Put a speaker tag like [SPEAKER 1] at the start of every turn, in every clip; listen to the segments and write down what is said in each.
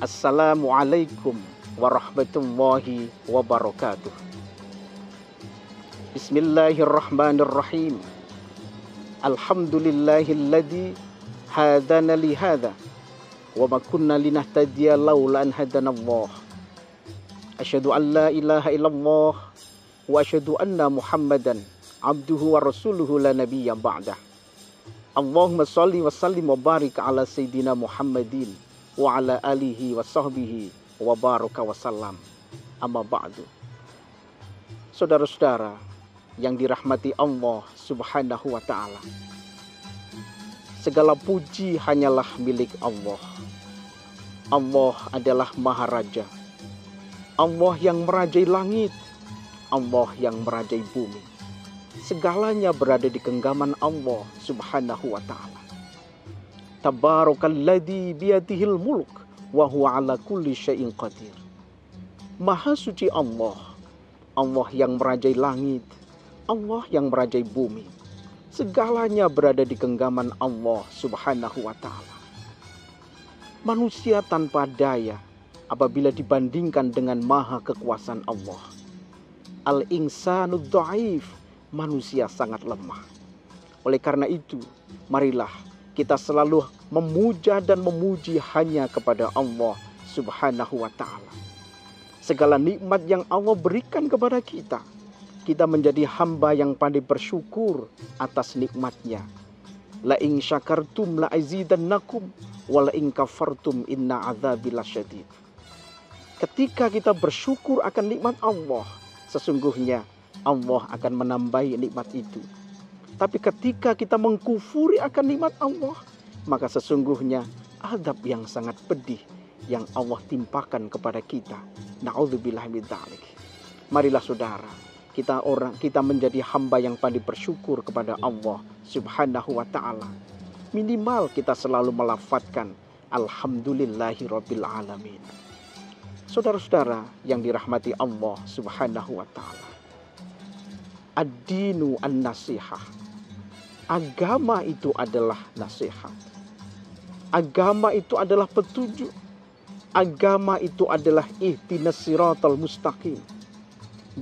[SPEAKER 1] Assalamualaikum warahmatullahi wabarakatuh. Bismillahirrahmanirrahim. Alhamdulillahilladzi hadana li hadza wa ma kunna linahtadiya laula an hadana Allah. Asyhadu an la ilaha illallah wa asyhadu anna Muhammadan abduhu wa rasuluhu la nabiyya ba'dah. Allahumma salli wa sallim wa barik ala sayyidina Muhammadin wa ala alihi wa sahbihi wa baraka wa salam. Amma ba'du. Saudara-saudara yang dirahmati Allah Subhanahu wa taala. Segala puji hanyalah milik Allah. Allah adalah Maharaja. Allah yang merajai langit. Allah yang merajai bumi segalanya berada di genggaman Allah Subhanahu wa taala. Tabarakalladzi biyadihil mulk wa huwa ala kulli syai'in qadir. Maha suci Allah. Allah yang merajai langit, Allah yang merajai bumi. Segalanya berada di genggaman Allah Subhanahu wa taala. Manusia tanpa daya apabila dibandingkan dengan maha kekuasaan Allah. Al-insanu dhaif manusia sangat lemah. Oleh karena itu, marilah kita selalu memuja dan memuji hanya kepada Allah Subhanahu wa taala. Segala nikmat yang Allah berikan kepada kita, kita menjadi hamba yang pandai bersyukur atas nikmatnya. La in syakartum la azidannakum wa la in kafartum inna adzabi. Ketika kita bersyukur akan nikmat Allah, sesungguhnya Allah akan menambahi nikmat itu. Tapi ketika kita mengkufuri akan nikmat Allah, maka sesungguhnya adab yang sangat pedih yang Allah timpakan kepada kita. Nauzubillah min. Marilah saudara, kita orang kita menjadi hamba yang pandai bersyukur kepada Allah Subhanahu wa taala. Minimal kita selalu melafatkan alhamdulillahirabbil alamin. Saudara-saudara yang dirahmati Allah Subhanahu wa taala ad-dinu an-nasihah. Agama itu adalah nasihat. Agama itu adalah petunjuk. Agama itu adalah ihtinas siratal mustaqim.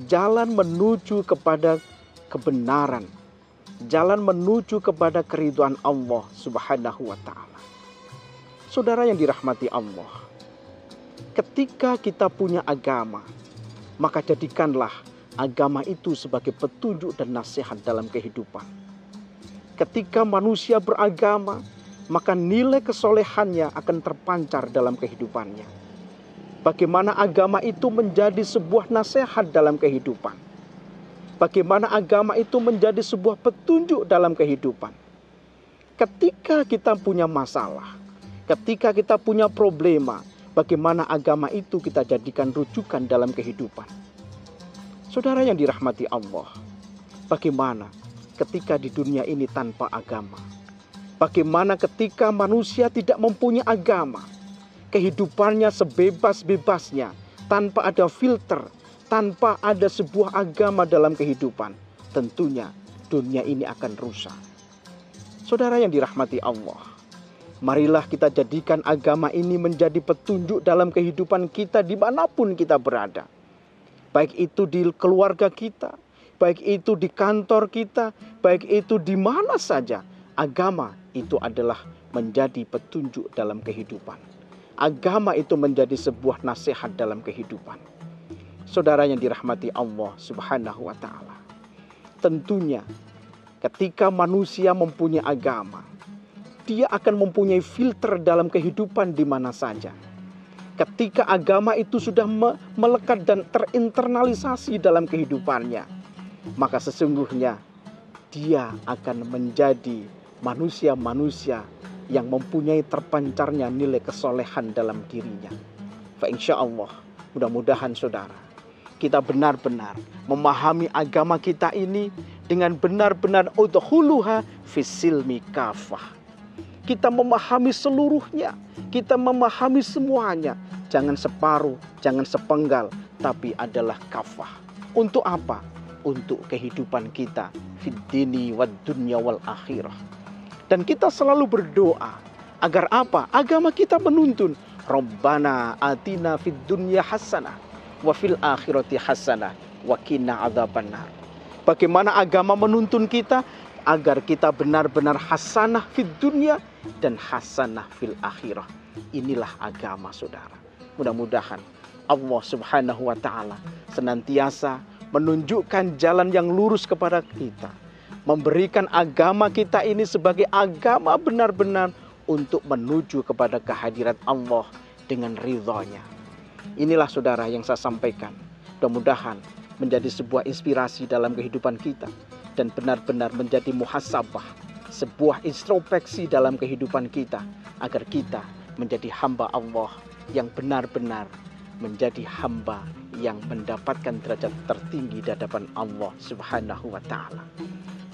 [SPEAKER 1] Jalan menuju kepada kebenaran. Jalan menuju kepada keriduan Allah Subhanahu wa taala. Saudara yang dirahmati Allah, ketika kita punya agama, maka jadikanlah agama itu sebagai petunjuk dan nasihat dalam kehidupan. Ketika manusia beragama, maka nilai kesolehannya akan terpancar dalam kehidupannya. Bagaimana agama itu menjadi sebuah nasihat dalam kehidupan. Bagaimana agama itu menjadi sebuah petunjuk dalam kehidupan. Ketika kita punya masalah, ketika kita punya problema, bagaimana agama itu kita jadikan rujukan dalam kehidupan Saudara yang dirahmati Allah, bagaimana ketika di dunia ini tanpa agama? Bagaimana ketika manusia tidak mempunyai agama? Kehidupannya sebebas-bebasnya, tanpa ada filter, tanpa ada sebuah agama dalam kehidupan. Tentunya dunia ini akan rusak. Saudara yang dirahmati Allah, marilah kita jadikan agama ini menjadi petunjuk dalam kehidupan kita di mana pun kita berada baik itu di keluarga kita, baik itu di kantor kita, baik itu di mana saja. Agama itu adalah menjadi petunjuk dalam kehidupan. Agama itu menjadi sebuah nasihat dalam kehidupan. Saudara yang dirahmati Allah Subhanahu wa taala. Tentunya ketika manusia mempunyai agama, dia akan mempunyai filter dalam kehidupan di mana saja ketika agama itu sudah melekat dan terinternalisasi dalam kehidupannya, maka sesungguhnya dia akan menjadi manusia-manusia yang mempunyai terpancarnya nilai kesolehan dalam dirinya. Fa insya Allah, mudah-mudahan saudara, kita benar-benar memahami agama kita ini dengan benar-benar udhuluha fisilmi kafah. Kita memahami seluruhnya, kita memahami semuanya jangan separuh, jangan sepenggal, tapi adalah kafah. Untuk apa? Untuk kehidupan kita fitini wad dunya wal akhirah. Dan kita selalu berdoa agar apa? Agama kita menuntun Rabbana atina fid dunya hasanah wa fil akhirati hasanah wa qina adzabannar. Bagaimana agama menuntun kita agar kita benar-benar hasanah fid dunya dan hasanah fil akhirah. Inilah agama saudara. Mudah-mudahan Allah Subhanahu wa taala senantiasa menunjukkan jalan yang lurus kepada kita. Memberikan agama kita ini sebagai agama benar-benar untuk menuju kepada kehadiran Allah dengan ridhonya. Inilah saudara yang saya sampaikan. Mudah-mudahan menjadi sebuah inspirasi dalam kehidupan kita dan benar-benar menjadi muhasabah, sebuah introspeksi dalam kehidupan kita agar kita menjadi hamba Allah yang benar-benar menjadi hamba yang mendapatkan derajat tertinggi di hadapan Allah Subhanahu wa taala.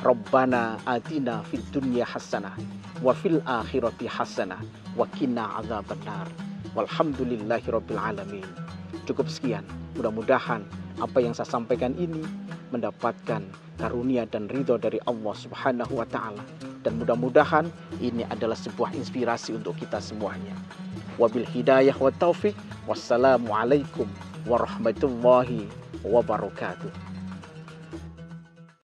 [SPEAKER 1] Rabbana atina fid dunya hasanah wa fil akhirati hasanah wa qina adzabannar. Walhamdulillahi rabbil alamin. Cukup sekian. Mudah-mudahan apa yang saya sampaikan ini mendapatkan karunia dan ridho dari Allah Subhanahu wa taala dan mudah-mudahan ini adalah sebuah inspirasi untuk kita semuanya. Wabil hidayah wa taufik. Wassalamualaikum warahmatullahi wabarakatuh.